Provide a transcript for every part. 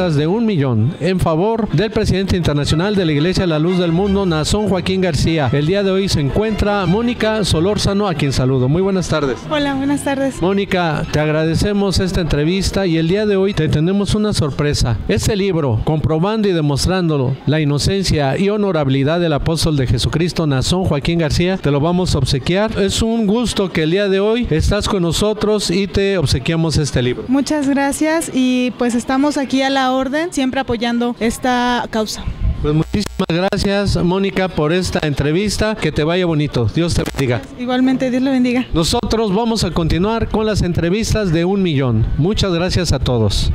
De un millón en favor del presidente internacional de la Iglesia La Luz del Mundo, Nazón Joaquín García. El día de hoy se encuentra Mónica Solórzano, a quien saludo. Muy buenas tardes. Hola, buenas tardes. Mónica, te agradecemos esta entrevista y el día de hoy te tenemos una sorpresa. Este libro, comprobando y demostrándolo la inocencia y honorabilidad del apóstol de Jesucristo, Nazón Joaquín García, te lo vamos a obsequiar. Es un gusto que el día de hoy estás con nosotros y te obsequiamos este libro. Muchas gracias y pues estamos aquí a la orden, siempre apoyando esta causa. Pues muchísimas gracias, Mónica, por esta entrevista. Que te vaya bonito. Dios te bendiga. Igualmente, Dios le bendiga. Nosotros vamos a continuar con las entrevistas de un millón. Muchas gracias a todos.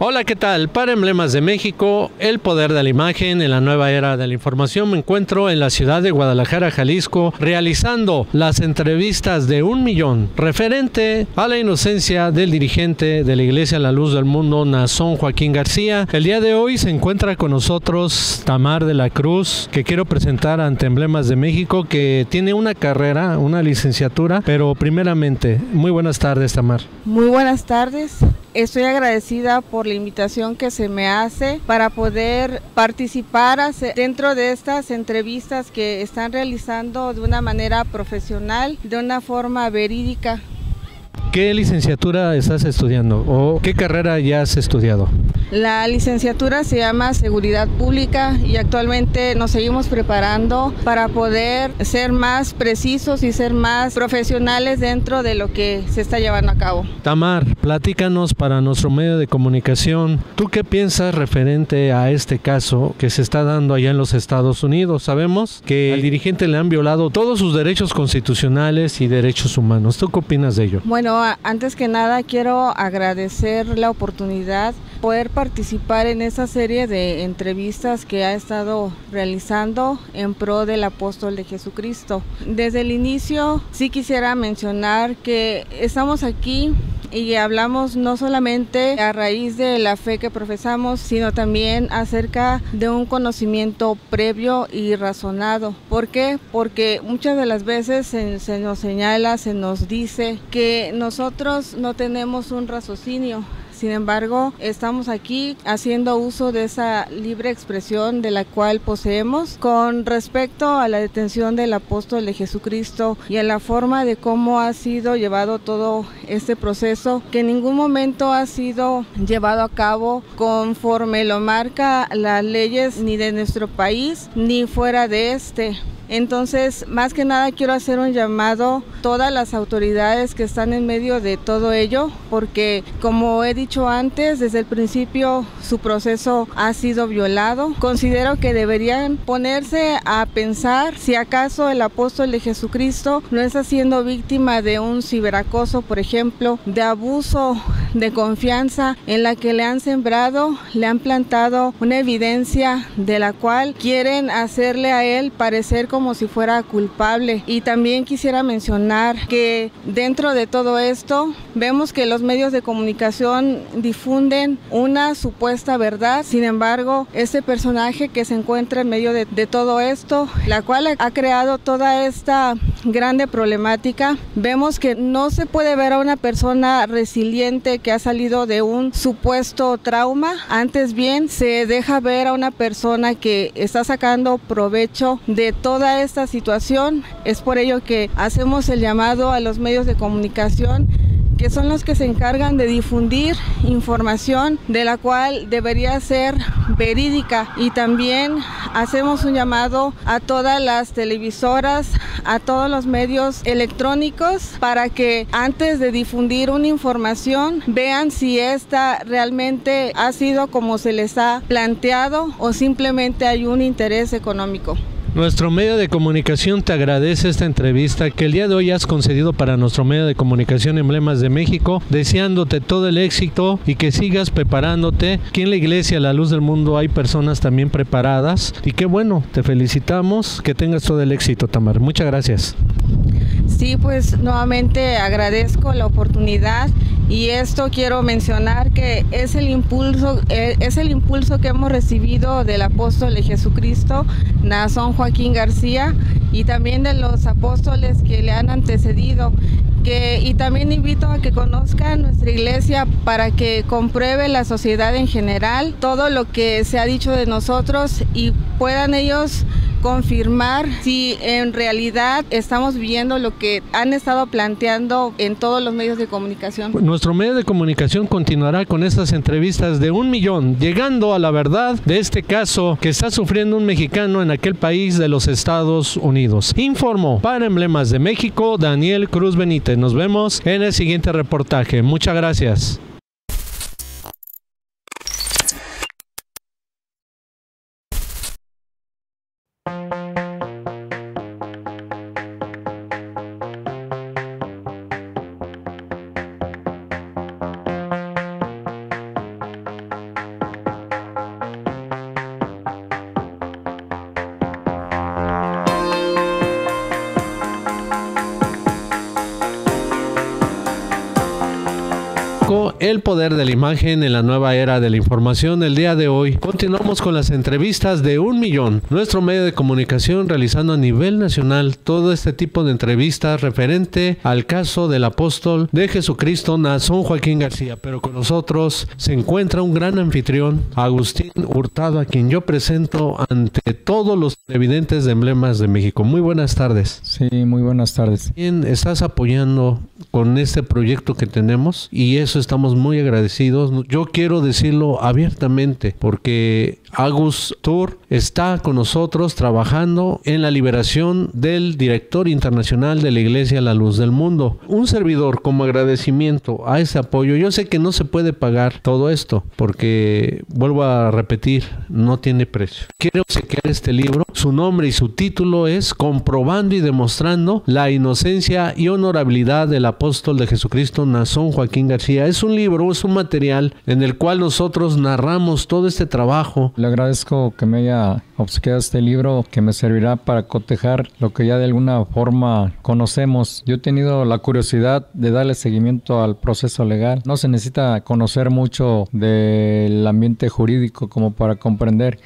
Hola, ¿qué tal? Para Emblemas de México, el poder de la imagen en la nueva era de la información, me encuentro en la ciudad de Guadalajara, Jalisco, realizando las entrevistas de un millón referente a la inocencia del dirigente de la Iglesia La Luz del Mundo, Nazón Joaquín García. El día de hoy se encuentra con nosotros Tamar de la Cruz, que quiero presentar ante Emblemas de México, que tiene una carrera, una licenciatura, pero primeramente, muy buenas tardes, Tamar. Muy buenas tardes. Estoy agradecida por la invitación que se me hace para poder participar dentro de estas entrevistas que están realizando de una manera profesional, de una forma verídica. ¿Qué licenciatura estás estudiando o qué carrera ya has estudiado? La licenciatura se llama Seguridad Pública y actualmente nos seguimos preparando para poder ser más precisos y ser más profesionales dentro de lo que se está llevando a cabo. Tamar, platícanos para nuestro medio de comunicación. ¿Tú qué piensas referente a este caso que se está dando allá en los Estados Unidos? Sabemos que al dirigente le han violado todos sus derechos constitucionales y derechos humanos. ¿Tú qué opinas de ello? Bueno, antes que nada quiero agradecer la oportunidad poder participar en esta serie de entrevistas que ha estado realizando en pro del apóstol de Jesucristo. Desde el inicio sí quisiera mencionar que estamos aquí y hablamos no solamente a raíz de la fe que profesamos, sino también acerca de un conocimiento previo y razonado. ¿Por qué? Porque muchas de las veces se, se nos señala, se nos dice que nosotros no tenemos un raciocinio, sin embargo, estamos aquí haciendo uso de esa libre expresión de la cual poseemos con respecto a la detención del apóstol de Jesucristo y a la forma de cómo ha sido llevado todo este proceso, que en ningún momento ha sido llevado a cabo conforme lo marca las leyes ni de nuestro país ni fuera de este. Entonces, más que nada quiero hacer un llamado a todas las autoridades que están en medio de todo ello, porque como he dicho antes, desde el principio su proceso ha sido violado. Considero que deberían ponerse a pensar si acaso el apóstol de Jesucristo no está siendo víctima de un ciberacoso, por ejemplo, de abuso de confianza en la que le han sembrado, le han plantado una evidencia de la cual quieren hacerle a él parecer como si fuera culpable. Y también quisiera mencionar que dentro de todo esto vemos que los medios de comunicación difunden una supuesta verdad. Sin embargo, este personaje que se encuentra en medio de, de todo esto, la cual ha creado toda esta grande problemática, vemos que no se puede ver a una persona resiliente que ha salido de un supuesto trauma. Antes bien, se deja ver a una persona que está sacando provecho de toda esta situación. Es por ello que hacemos el llamado a los medios de comunicación que son los que se encargan de difundir información de la cual debería ser verídica y también hacemos un llamado a todas las televisoras, a todos los medios electrónicos para que antes de difundir una información vean si esta realmente ha sido como se les ha planteado o simplemente hay un interés económico. Nuestro medio de comunicación te agradece esta entrevista que el día de hoy has concedido para nuestro medio de comunicación Emblemas de México, deseándote todo el éxito y que sigas preparándote. Aquí en la iglesia La Luz del Mundo hay personas también preparadas y qué bueno, te felicitamos, que tengas todo el éxito, Tamar. Muchas gracias. Sí, pues nuevamente agradezco la oportunidad y esto quiero mencionar que es el impulso eh, es el impulso que hemos recibido del apóstol de Jesucristo Nazón Joaquín García y también de los apóstoles que le han antecedido que, y también invito a que conozcan nuestra iglesia para que compruebe la sociedad en general todo lo que se ha dicho de nosotros y puedan ellos confirmar si en realidad estamos viendo lo que han estado planteando en todos los medios de comunicación. Nuestro medio de comunicación continuará con estas entrevistas de un millón, llegando a la verdad de este caso que está sufriendo un mexicano en aquel país de los Estados Unidos. Informo para Emblemas de México, Daniel Cruz Benítez. Nos vemos en el siguiente reportaje. Muchas gracias. El poder de la imagen en la nueva era de la información. El día de hoy continuamos con las entrevistas de un millón. Nuestro medio de comunicación realizando a nivel nacional todo este tipo de entrevistas referente al caso del apóstol de Jesucristo, Nazón Joaquín García. Pero con nosotros se encuentra un gran anfitrión, Agustín Hurtado, a quien yo presento ante todos los evidentes de emblemas de México. Muy buenas tardes. Sí, muy buenas tardes. Bien, estás apoyando con este proyecto que tenemos y eso estamos muy agradecidos. Yo quiero decirlo abiertamente porque Agus Tour está con nosotros trabajando en la liberación del director internacional de la Iglesia La Luz del Mundo. Un servidor como agradecimiento a ese apoyo. Yo sé que no se puede pagar todo esto porque, vuelvo a repetir, no tiene precio. Quiero obsequiar este libro. Su nombre y su título es Comprobando y demostrando la inocencia y honorabilidad del apóstol de Jesucristo, Nazón Joaquín García. Es un libro, es un material en el cual nosotros narramos todo este trabajo le agradezco que me haya obsequiado este libro que me servirá para cotejar lo que ya de alguna forma conocemos. Yo he tenido la curiosidad de darle seguimiento al proceso legal. No se necesita conocer mucho del ambiente jurídico como para comprender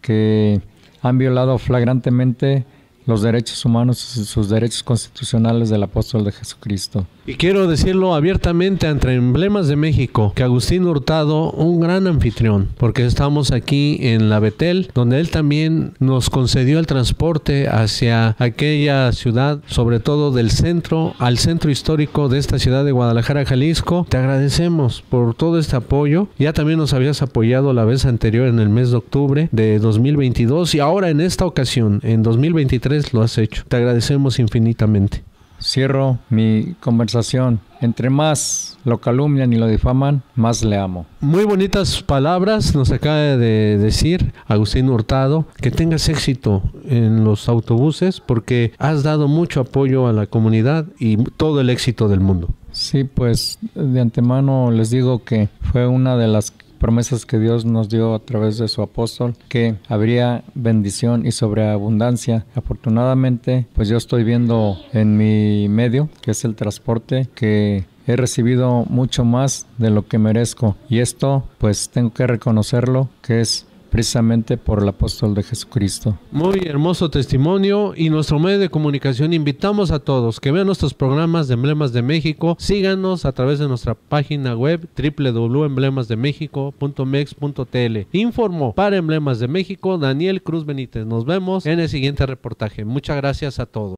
que han violado flagrantemente los derechos humanos y sus derechos constitucionales del apóstol de Jesucristo. Y quiero decirlo abiertamente entre emblemas de México, que Agustín Hurtado, un gran anfitrión, porque estamos aquí en la Betel, donde él también nos concedió el transporte hacia aquella ciudad, sobre todo del centro, al centro histórico de esta ciudad de Guadalajara, Jalisco. Te agradecemos por todo este apoyo. Ya también nos habías apoyado la vez anterior en el mes de octubre de 2022 y ahora en esta ocasión, en 2023, lo has hecho. Te agradecemos infinitamente. Cierro mi conversación. Entre más lo calumnian y lo difaman, más le amo. Muy bonitas palabras nos acaba de decir Agustín Hurtado. Que tengas éxito en los autobuses porque has dado mucho apoyo a la comunidad y todo el éxito del mundo. Sí, pues de antemano les digo que fue una de las promesas que Dios nos dio a través de su apóstol, que habría bendición y sobreabundancia. Afortunadamente, pues yo estoy viendo en mi medio, que es el transporte, que he recibido mucho más de lo que merezco. Y esto, pues tengo que reconocerlo, que es precisamente por el apóstol de Jesucristo. Muy hermoso testimonio y nuestro medio de comunicación invitamos a todos que vean nuestros programas de Emblemas de México, síganos a través de nuestra página web www.emblemasdemexico.mex.tl. Informo para Emblemas de México Daniel Cruz Benítez. Nos vemos en el siguiente reportaje. Muchas gracias a todos.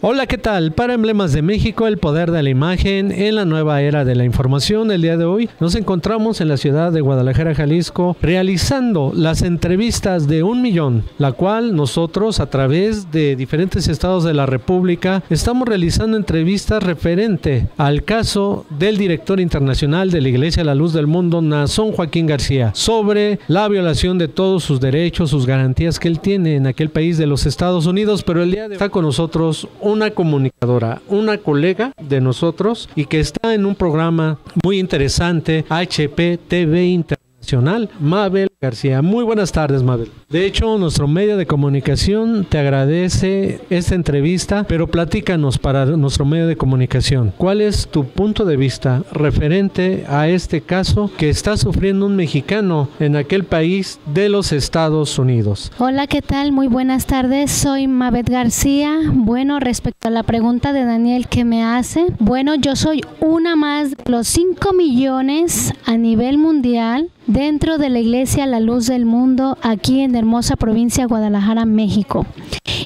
Hola, ¿qué tal? Para Emblemas de México, el poder de la imagen en la nueva era de la información. El día de hoy nos encontramos en la ciudad de Guadalajara, Jalisco, realizando las entrevistas de un millón, la cual nosotros a través de diferentes estados de la República estamos realizando entrevistas referente al caso del director internacional de la Iglesia La Luz del Mundo, Nazón Joaquín García, sobre la violación de todos sus derechos, sus garantías que él tiene en aquel país de los Estados Unidos. Pero el día de hoy está con nosotros una comunicadora, una colega de nosotros y que está en un programa muy interesante, HP TV Internacional, Mabel García. Muy buenas tardes, Mabel. De hecho, nuestro medio de comunicación te agradece esta entrevista, pero platícanos para nuestro medio de comunicación. ¿Cuál es tu punto de vista referente a este caso que está sufriendo un mexicano en aquel país de los Estados Unidos? Hola, ¿qué tal? Muy buenas tardes. Soy Mabel García. Bueno, respecto a la pregunta de Daniel que me hace, bueno, yo soy una más de los 5 millones a nivel mundial dentro de la iglesia La Luz del Mundo aquí en la hermosa provincia de Guadalajara, México.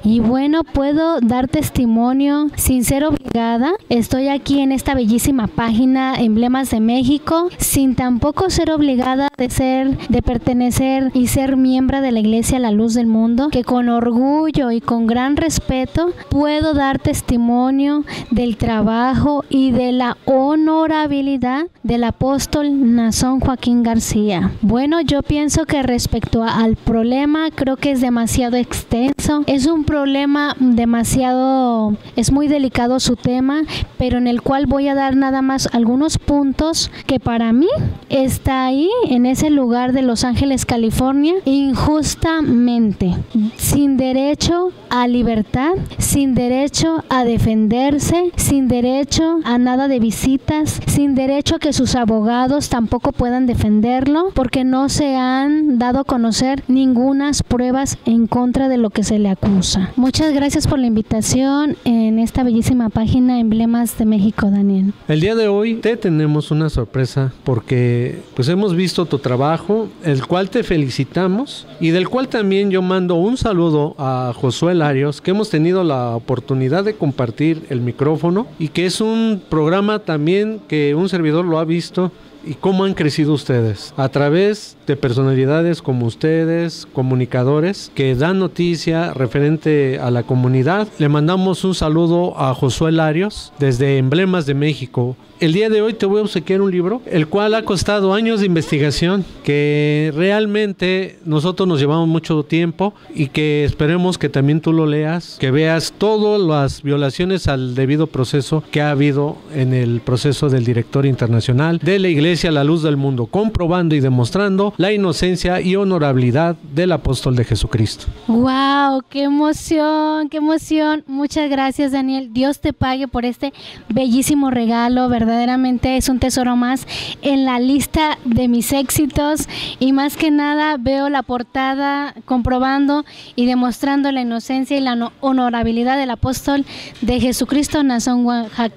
Y bueno, puedo dar testimonio sin ser obligada. Estoy aquí en esta bellísima página Emblemas de México, sin tampoco ser obligada de ser, de pertenecer y ser miembro de la Iglesia La Luz del Mundo, que con orgullo y con gran respeto puedo dar testimonio del trabajo y de la honorabilidad del apóstol Nazón Joaquín García. Bueno, yo pienso que respecto al problema, creo que es demasiado extenso. Es un problema demasiado, es muy delicado su tema, pero en el cual voy a dar nada más algunos puntos que para mí está ahí, en ese lugar de Los Ángeles, California, injustamente, sin derecho a libertad, sin derecho a defenderse, sin derecho a nada de visitas, sin derecho a que sus abogados tampoco puedan defenderlo, porque no se han dado a conocer ningunas pruebas en contra de lo que se le acusa. Muchas gracias por la invitación en esta bellísima página Emblemas de México, Daniel. El día de hoy te tenemos una sorpresa porque pues hemos visto tu trabajo, el cual te felicitamos y del cual también yo mando un saludo a Josué Larios, que hemos tenido la oportunidad de compartir el micrófono y que es un programa también que un servidor lo ha visto y cómo han crecido ustedes a través de personalidades como ustedes, comunicadores que dan noticia referente a la comunidad. Le mandamos un saludo a Josué Larios desde Emblemas de México. El día de hoy te voy a obsequiar un libro, el cual ha costado años de investigación, que realmente nosotros nos llevamos mucho tiempo y que esperemos que también tú lo leas, que veas todas las violaciones al debido proceso que ha habido en el proceso del director internacional de la Iglesia La Luz del Mundo, comprobando y demostrando la inocencia y honorabilidad del apóstol de Jesucristo. ¡Wow! ¡Qué emoción! ¡Qué emoción! Muchas gracias, Daniel. Dios te pague por este bellísimo regalo, ¿verdad? Verdaderamente es un tesoro más en la lista de mis éxitos y más que nada veo la portada comprobando y demostrando la inocencia y la honorabilidad del apóstol de Jesucristo Nazón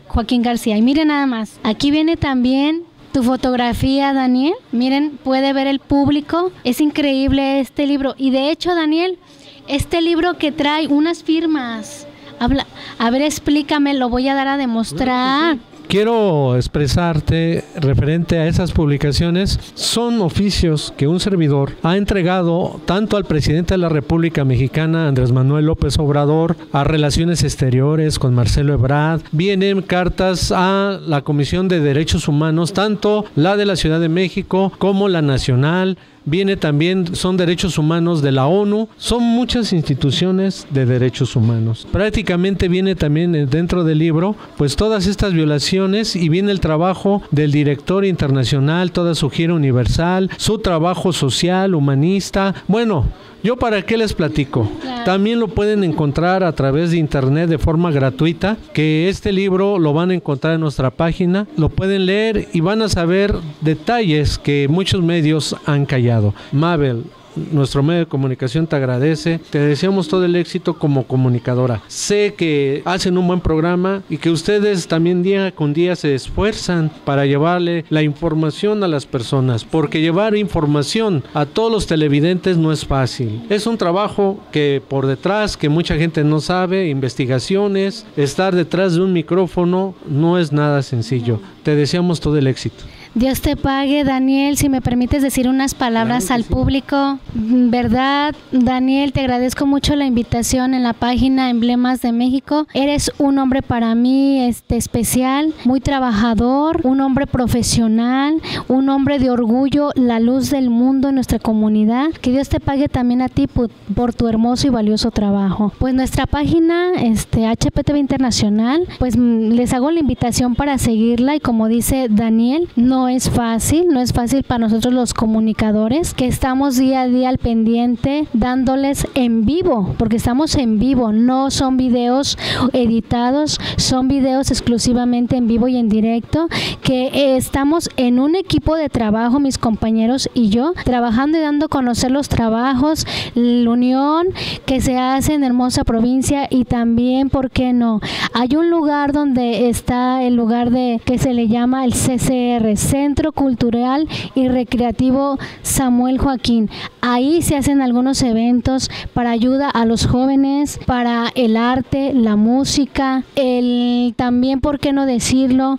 Joaquín García. Y miren nada más, aquí viene también tu fotografía, Daniel. Miren, puede ver el público. Es increíble este libro. Y de hecho, Daniel, este libro que trae unas firmas. Habla, a ver, explícame, lo voy a dar a demostrar quiero expresarte referente a esas publicaciones son oficios que un servidor ha entregado tanto al presidente de la República Mexicana, Andrés Manuel López Obrador, a Relaciones Exteriores con Marcelo Ebrard, vienen cartas a la Comisión de Derechos Humanos, tanto la de la Ciudad de México como la nacional, viene también, son derechos humanos de la ONU, son muchas instituciones de derechos humanos. Prácticamente viene también dentro del libro, pues todas estas violaciones y viene el trabajo del director internacional, toda su gira universal, su trabajo social, humanista, bueno, yo para qué les platico. También lo pueden encontrar a través de internet de forma gratuita, que este libro lo van a encontrar en nuestra página, lo pueden leer y van a saber detalles que muchos medios han callado. Mabel, nuestro medio de comunicación te agradece. Te deseamos todo el éxito como comunicadora. Sé que hacen un buen programa y que ustedes también día con día se esfuerzan para llevarle la información a las personas, porque llevar información a todos los televidentes no es fácil. Es un trabajo que por detrás, que mucha gente no sabe, investigaciones, estar detrás de un micrófono no es nada sencillo. Te deseamos todo el éxito. Dios te pague, Daniel, si me permites decir unas palabras al público. ¿Verdad, Daniel? Te agradezco mucho la invitación en la página Emblemas de México. Eres un hombre para mí este, especial, muy trabajador, un hombre profesional, un hombre de orgullo, la luz del mundo en nuestra comunidad. Que Dios te pague también a ti por, tu hermoso y valioso trabajo. Pues nuestra página, este, HPTV Internacional, pues les hago la invitación para seguirla y como dice Daniel, no es fácil, no es fácil para nosotros los comunicadores, que estamos día a día al pendiente dándoles en vivo, porque estamos en vivo, no son videos editados, son videos exclusivamente en vivo y en directo, que eh, estamos en un equipo de trabajo, mis compañeros y yo, trabajando y dando a conocer los trabajos, la unión que se hace en hermosa provincia y también, ¿por qué no? Hay un lugar donde está el lugar de que se le llama el CCR, Centro Cultural y Recreativo Samuel Joaquín. Ahí se hacen algunos eventos para ayuda a los jóvenes, para el arte, la música, el también, ¿por qué no decirlo?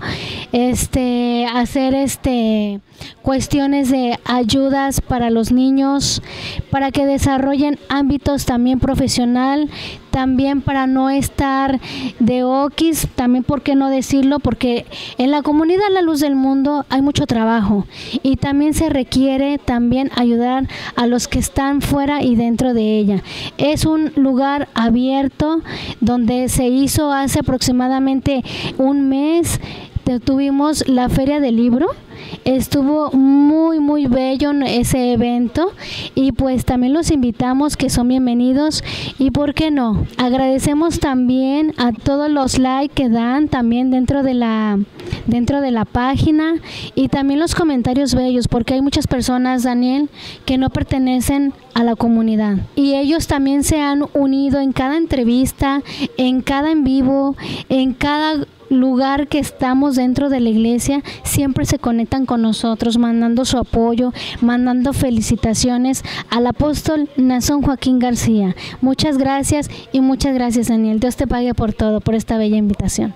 Este, hacer este cuestiones de ayudas para los niños, para que desarrollen ámbitos también profesional, también para no estar de okis, también por qué no decirlo, porque en la comunidad La Luz del Mundo hay mucho trabajo y también se requiere también ayudar a los que están fuera y dentro de ella. Es un lugar abierto donde se hizo hace aproximadamente un mes, tuvimos la feria del libro. Estuvo muy, muy bello ese evento y pues también los invitamos que son bienvenidos. Y por qué no, agradecemos también a todos los likes que dan también dentro de la dentro de la página y también los comentarios bellos porque hay muchas personas, Daniel, que no pertenecen a la comunidad. Y ellos también se han unido en cada entrevista, en cada en vivo, en cada lugar que estamos dentro de la iglesia, siempre se conectan con nosotros, mandando su apoyo, mandando felicitaciones al apóstol Nazón Joaquín García. Muchas gracias y muchas gracias Daniel. Dios te pague por todo, por esta bella invitación.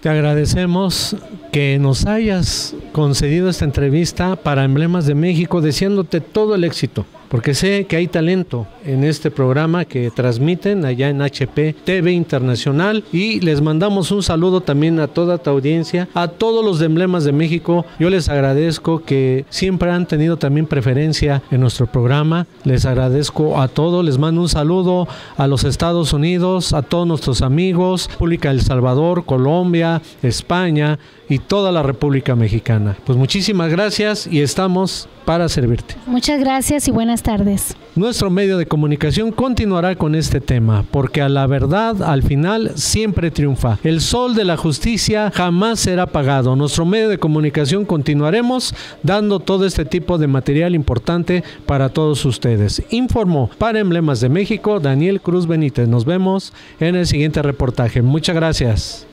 Te agradecemos que nos hayas concedido esta entrevista para Emblemas de México, deseándote todo el éxito porque sé que hay talento en este programa que transmiten allá en HP TV Internacional y les mandamos un saludo también a toda tu audiencia, a todos los emblemas de México. Yo les agradezco que siempre han tenido también preferencia en nuestro programa. Les agradezco a todos, les mando un saludo a los Estados Unidos, a todos nuestros amigos, República El Salvador, Colombia, España y toda la República Mexicana. Pues muchísimas gracias y estamos para servirte. Muchas gracias y buenas tardes. Nuestro medio de comunicación continuará con este tema, porque a la verdad al final siempre triunfa. El sol de la justicia jamás será apagado. Nuestro medio de comunicación continuaremos dando todo este tipo de material importante para todos ustedes. Informó para Emblemas de México Daniel Cruz Benítez. Nos vemos en el siguiente reportaje. Muchas gracias.